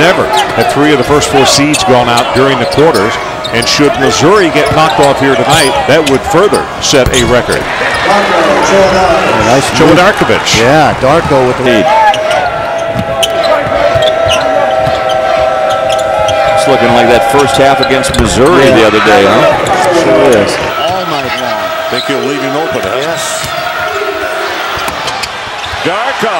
Never had three of the first four seeds gone out during the quarters. And should Missouri get knocked off here tonight, that would further set a record. Nice move. Cohadarevic. Yeah, Darko with the lead. It's looking like that first half against Missouri the other day, huh? Sure is. all night long. Think he'll leave him open, huh? Yes. Darko.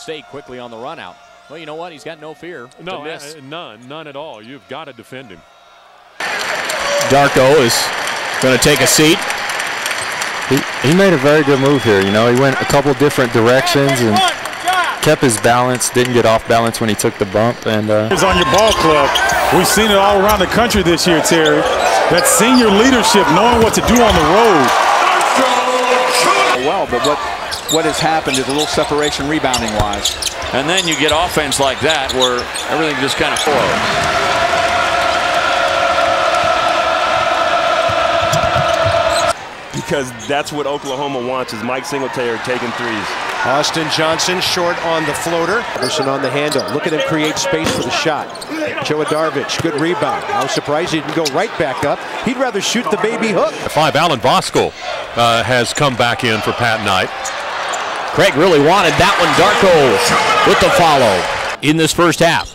Stay quickly on the run out. Well, you know what? He's got no fear. to No, miss. uh, none, none at all. You've got to defend him. Darko is going to take a seat. He, he made a very good move here. You know, he went a couple different directions and kept his balance. Didn't get off balance when he took the bump. And uh, is on your ball club. We've seen it all around the country this year, Terry. That senior leadership, knowing what to do on the road. Well, but what what has happened is a little separation rebounding wise. And then you get offense like that where everything just kind of flows. Because that's what Oklahoma wants is Mike Singletary taking threes. Austin Johnson short on the floater. Anderson on the handle. Look at him create space for the shot. Cohadarevic, good rebound. I was surprised he didn't go right back up. He'd rather shoot the baby hook. Five, Alan Voskuil uh, has come back in for Pat Knight. Craig really wanted that one. Darko with the follow in this first half.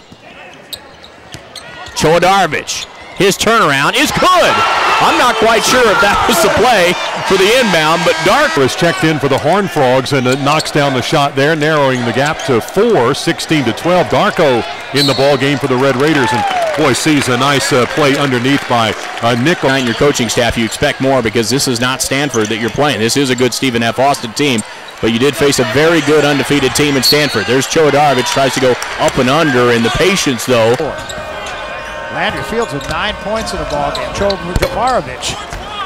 Cohadarevic, his turnaround is good. I'm not quite sure if that was the play for the inbound, but Darko Was checked in for the Horn Frogs and it knocks down the shot there, narrowing the gap to four, 16 to 12. Darko in the ball game for the Red Raiders, and boy sees a nice uh, play underneath by uh, Nickel. behind your coaching staff, you expect more because this is not Stanford that you're playing. This is a good Stephen F. Austin team, but you did face a very good undefeated team in Stanford. There's Cohadarevic tries to go up and under, and the patience though. Landry Fields with nine points in the ball game. Cohadarevic.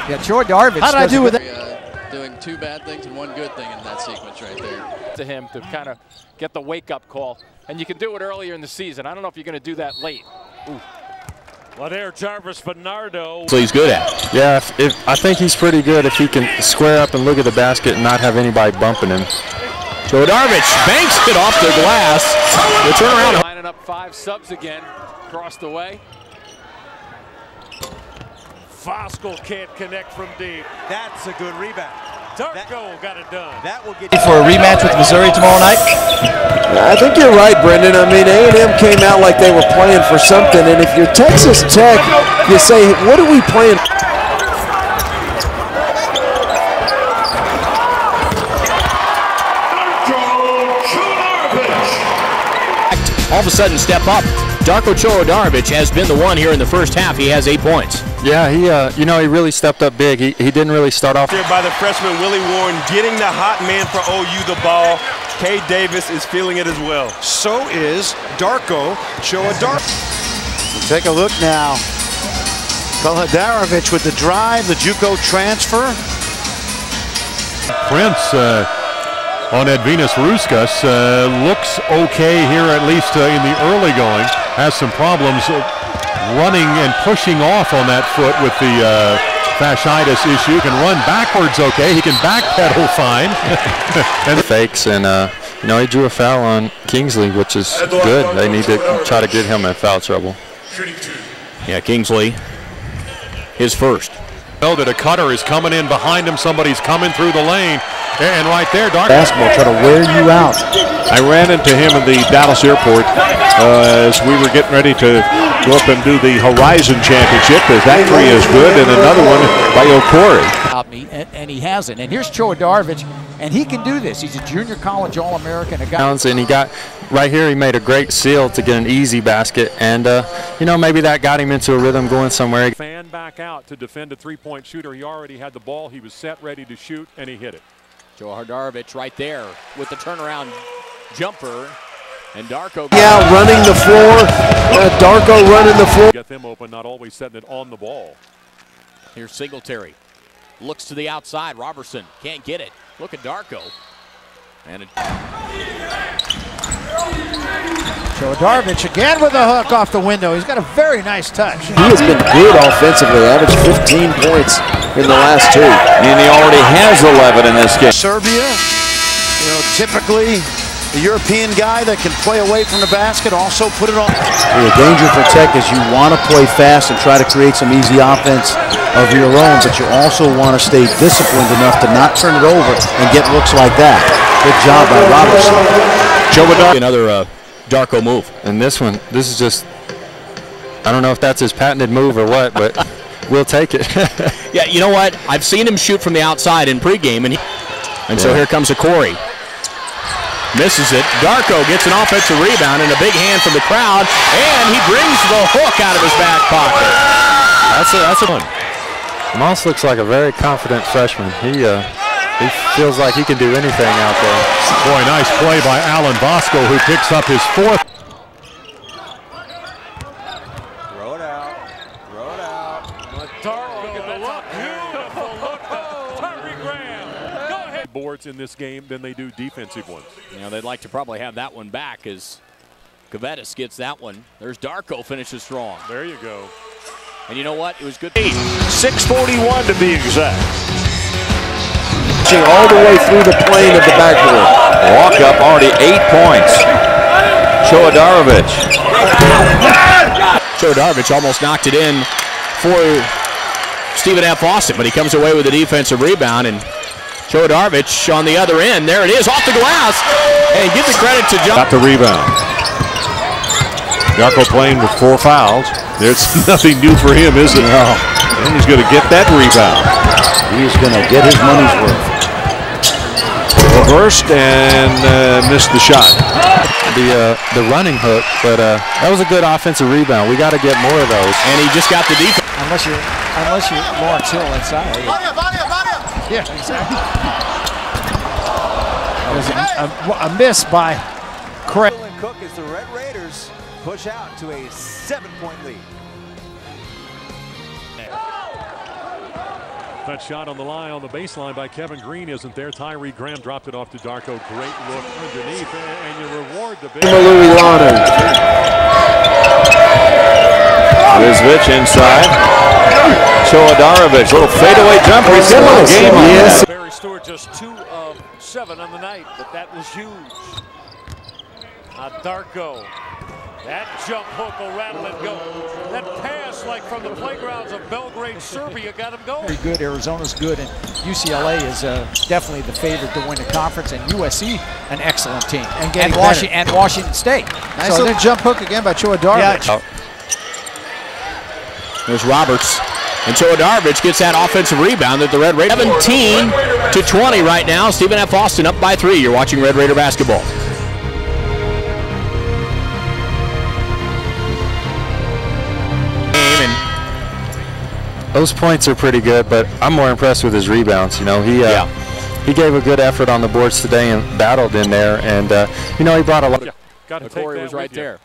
Yeah, Cohadarevic. How did I do with that? uh, doing two bad things and one good thing in that sequence right there. to him to kind of get the wake-up call. And you can do it earlier in the season. I don't know if you're going to do that late. Well, there, Jarvis Bernardo. So he's good at. it. yeah, if, if, I think he's pretty good if he can square up and look at the basket and not have anybody bumping him. Cohadarevic banks it off the glass. The turnaround. Lining up five subs again across the way. Voskuil can't connect from deep. That's a good rebound. Darko got it done. That will get For a rematch with Missouri tomorrow night. I think you're right, Brendan. I mean, A&M came out like they were playing for something, and if you're Texas Tech, you say, what are we playing? All of a sudden, step up. Darko Cohadarevic has been the one here in the first half. He has eight points. Yeah, he uh, you know he really stepped up big. He, he didn't really start off. Here by the freshman Willie Warren, getting the hot man for OU the ball. Cade Davis is feeling it as well. So is Darko Cohadarevic. Take a look now. Cohadarevic with the drive, the JUCO transfer. Prince uh, on Edvinas Ruskas uh, looks okay here, at least uh, in the early going. Has some problems running and pushing off on that foot with the uh, fasciitis issue. Can run backwards okay. He can backpedal fine. and fakes and uh, you know he drew a foul on Kingsley, which is good. They need to try to get him in foul trouble. Yeah, Kingsley, his first. know that a cutter is coming in behind him. Somebody's coming through the lane. And right there, Darko. Basketball trying to wear you out. I ran into him in the Dallas airport uh, as we were getting ready to go up and do the Horizon Championship. As that three is good, and another one by Okori. Me, and, and he hasn't. And here's Cohadarevic, and he can do this. He's a junior college All-American. A guy. And he got right here. He made a great seal to get an easy basket, and uh, you know maybe that got him into a rhythm going somewhere. Fan back out to defend a three-point shooter. He already had the ball. He was set, ready to shoot, and he hit it. Cohadarevic right there with the turnaround jumper. And Darko. Yeah, running the floor. Uh, Darko running the floor. Get them open, not always setting it on the ball. Here's Singletary. Looks to the outside. Roberson can't get it. Look at Darko. And it, Cohadarevic again with a hook off the window. He's got a very nice touch. He has been good offensively, averaged 15 points in the last two. And he already has 11 in this game. Serbia, you know, typically The European guy that can play away from the basket, also put it on. The danger for Tech is you want to play fast and try to create some easy offense of your own, but you also want to stay disciplined enough to not turn it over and get looks like that. Good job by Roberson. Joe Another uh, Darko move. And this one, this is just, I don't know if that's his patented move or what, but we'll take it. yeah, you know what? I've seen him shoot from the outside in pregame, and he, and so here comes a Corey. Misses it. Darko gets an offensive rebound and a big hand from the crowd, and he brings the hook out of his back pocket. That's a, that's a one. Moss looks like a very confident freshman. He uh, he feels like he can do anything out there. Boy, nice play by Alan Bosco, who picks up his fourth. Throw it out. Throw it out. Matargo, look, beautiful look Tyree Graham. Go ahead. Boards in this game than they do defensive ones. You know, they'd like to probably have that one back as Gavetis gets that one. There's Darko finishes strong. There you go. And you know what? It was good. 641 to be exact. Marching all the way through the plane of the backboard. Walk up already eight points. Cohadarevic. Cohadarevic almost knocked it in for Stephen F. Austin, but he comes away with a defensive rebound, and Cohadarevic on the other end. There it is, off the glass, and give the credit to John. Got the rebound. Darko playing with four fouls. There's nothing new for him, is it? No. And he's going to get that rebound. He's going to get his money's worth. Reversed and uh, missed the shot. The uh, the running hook, but uh, that was a good offensive rebound. We got to get more of those. And he just got the defense. Unless you're, unless you're Lawrence Hill inside. Yeah, exactly. That was a, a, a miss by Craig. Cook as the Red Raiders push out to a seven-point lead. That shot on the line on the baseline by Kevin Green isn't there. Tyree Graham dropped it off to Darko. Great look underneath, and, and you reward the big. Maluilanu. Rizvich inside. Cohadarevic, little fadeaway jumper. He's in the game on Yes. that. Barry Stewart just two of seven on the night, but that was huge. Uh, Darko. That jump hook will rattle and go. That pass, like from the playgrounds of Belgrade, Serbia, got him going. Very good. Arizona's good, and UCLA is uh, definitely the favorite to win the conference, and USC an excellent team, and, getting Washi- better. and Washington State. Nice So little jump hook again by Cohadarevic. Yeah. There's Roberts. And Cohadarevic gets that offensive rebound that the Red Raiders. 17 to 20 right now. Stephen F. Austin up by three. You're watching Red Raider basketball. Those points are pretty good, but I'm more impressed with his rebounds. You know, he uh, he gave a good effort on the boards today and battled in there, and uh, you know he brought a lot. Got to And take Corey that was with right you. there.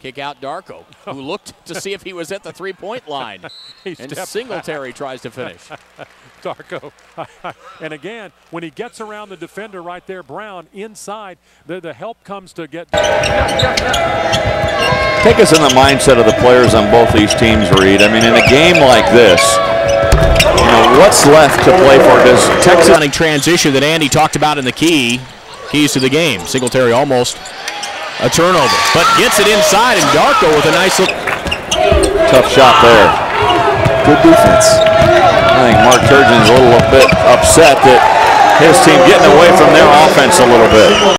Kick out Darko, who looked to see if he was at the three-point line. He and Singletary tries to finish. Darko. and again, when he gets around the defender right there, Brown, inside, the, the help comes to get. Take us in the mindset of the players on both these teams, Reed. I mean, in a game like this, you know, what's left to play for? Does Texas running transition that Andy talked about in the key, keys to the game. Singletary almost a turnover, but gets it inside, and Darko with a nice little. tough shot there? Good defense. I think Mark Turgeon's a little bit upset that his team getting away from their offense a little bit.